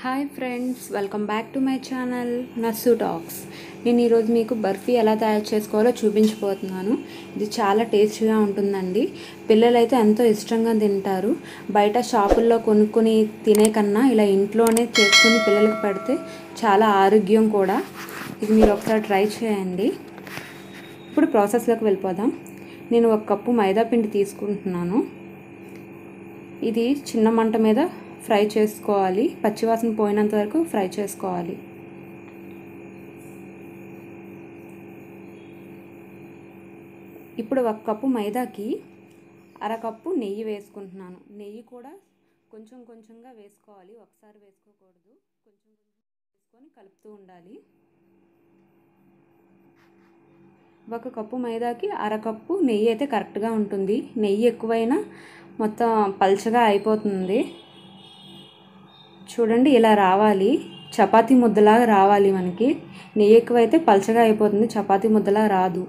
Hi friends welcome back to my channel nurse talks నేను ఈరోజు మీకు బర్ఫీ ఎలా తయారు చేసుకోవాలో చూపించిపోతున్నాను ఇది చాలా టేస్టీగా ఉంటుందండి. పిల్లలైతే ఎంతో ఇష్టంగా తింటారు. బయట షాపుల్లో కొనుక్కొని తినే కన్నా ఇలా ఇంట్లోనే చేసుకుని పిల్లలకు పెడితే చాలా ఆరోగ్యం కూడా. ఇది మీరు ఒకసారి ట్రై చేయండి. ఇప్పుడు ప్రాసెస్లోకి వెళ్ళిపోదాం. నేను ఒక కప్పు మైదా పిండి తీసుకుంటున్నాను. ఇది చిన్న మంట మీద ఫ్రై చేసుకోవాలి. పచ్చివాసన పోయినంత వరకు ఫ్రై చేసుకోవాలి. ఇప్పుడు ఒక కప్పు మైదాకి అరకప్పు నెయ్యి వేసుకుంటున్నాను. నెయ్యి కూడా కొంచెం కొంచెంగా వేసుకోవాలి. ఒకసారి వేసుకోకూడదు. కొంచెం కొంచెం వేసుకొని కలుపుతూ ఉండాలి. ఒక కప్పు మైదాకి అరకప్పు నెయ్యి అయితే కరెక్ట్గా ఉంటుంది. నెయ్యి ఎక్కువైనా మొత్తం పల్చగా అయిపోతుంది. చూడండి ఇలా రావాలి. చపాతీ ముద్దలాగా రావాలి మనకి. నెయ్యి ఎక్కువైతే పల్చగా అయిపోతుంది చపాతీ ముద్దలా రాదు.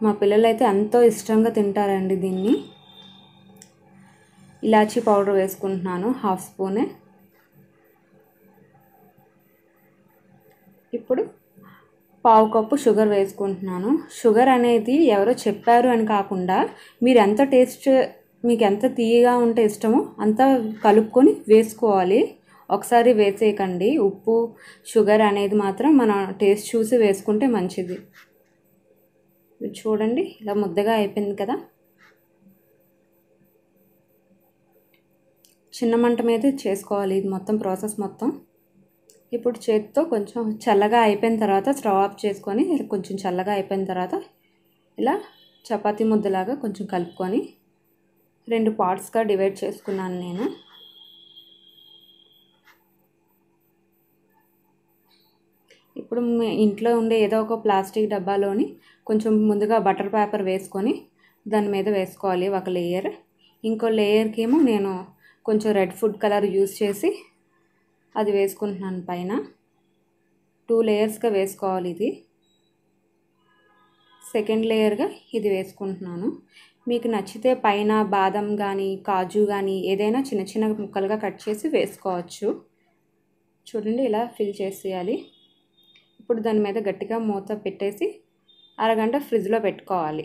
మా పిల్లలు అయితే ఎంతో ఇష్టంగా తింటారండి దీన్ని. ఇలాచీ పౌడర్ వేసుకుంటున్నాను హాఫ్ స్పూనే. ఇప్పుడు పావు కప్పు షుగర్ వేసుకుంటున్నాను. షుగర్ అనేది ఎవరో చెప్పారు అని కాకుండా మీరు ఎంత టేస్ట్ మీకు ఎంత తీయగా ఉంటే ఇష్టమో అంత కలుపుకొని వేసుకోవాలి. ఒకసారి వేసేయకండి. ఉప్పు షుగర్ అనేది మాత్రం మన టేస్ట్ చూసి వేసుకుంటే మంచిది. చూడండి ఇలా ముద్దగా అయిపోయింది కదా. చిన్న మంట మీద చేసుకోవాలి. ఇది మొత్తం ప్రాసెస్ మొత్తం. ఇప్పుడు చేతితో కొంచెం చల్లగా అయిపోయిన తర్వాత స్టవ్ ఆఫ్ చేసుకొని కొంచెం చల్లగా అయిపోయిన తర్వాత ఇలా చపాతీ ముద్దలాగా కొంచెం కలుపుకొని రెండు పార్ట్స్గా డివైడ్ చేసుకున్నాను నేను. ఇప్పుడు ఇంట్లో ఉండే ఏదో ఒక ప్లాస్టిక్ డబ్బాలోని కొంచెం ముందుగా బటర్ పేపర్ వేసుకొని దాని మీద వేసుకోవాలి ఒక లేయర్. ఇంకో లేయర్కి ఏమో నేను కొంచెం రెడ్ ఫుడ్ కలర్ యూస్ చేసి అది వేసుకుంటున్నాను పైన. టూ లేయర్స్గా వేసుకోవాలి ఇది. సెకండ్ లేయర్గా ఇది వేసుకుంటున్నాను. మీకు నచ్చితే పైన బాదం కానీ కాజు కానీ ఏదైనా చిన్న చిన్న ముక్కలుగా కట్ చేసి వేసుకోవచ్చు. చూడండి ఇలా ఫిల్ చేసేయాలి. ఇప్పుడు దాని మీద గట్టిగా మూత పెట్టేసి అరగంట ఫ్రిడ్జ్లో పెట్టుకోవాలి.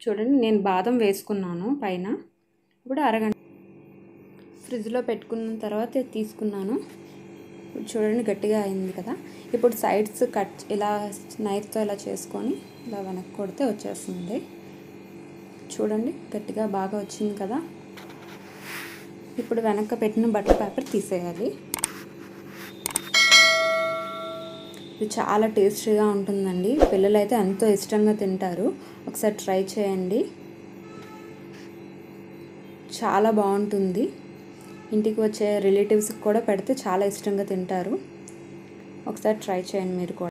చూడండి నేను బాదం వేసుకున్నాను పైన. ఇప్పుడు అరగంట ఫ్రిడ్జ్లో పెట్టుకున్న తర్వాత తీసుకున్నాను. చూడండి గట్టిగా అయింది కదా. ఇప్పుడు సైడ్స్ కట్ ఇలా నైఫ్తో ఇలా చేసుకొని ఇలా వెనక్కి కొడితే వచ్చేస్తుంది. చూడండి గట్టిగా బాగా వచ్చింది కదా. ఇప్పుడు వెనక్కి పెట్టిన బటర్ పేపర్ తీసేయాలి. ఇది చాలా టేస్టీగా ఉంటుందండి. పిల్లలు అయితే ఎంతో ఇష్టంగా తింటారు. ఒకసారి ట్రై చేయండి. చాలా బాగుంటుంది. ఇంటికి వచ్చే రిలేటివ్స్కి కూడా పెడితే చాలా ఇష్టంగా తింటారు. ఒకసారి ట్రై చేయండి మీరు కూడా.